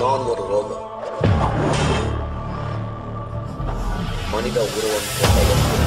நான் ஒரு ரோபோ மனித உருவம் கொண்ட